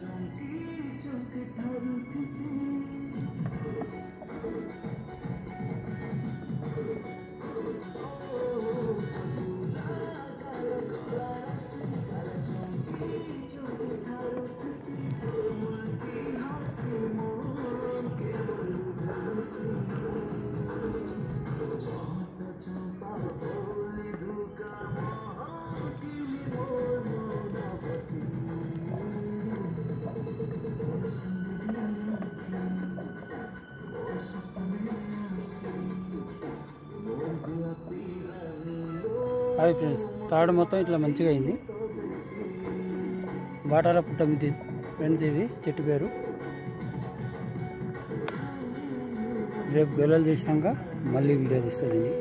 চমকে চমকে তার উঠেছে హాయ్ ఫ్రెండ్స్. తాడు మొత్తం ఇట్లా మంచిగా అయింది. బాటాల పుట్టమిది ఫ్రెండ్స్ ఇది చెట్టు పేరు. రేపు గొల్లలు చేసినాక మళ్ళీ వీడియో తీస్తుంది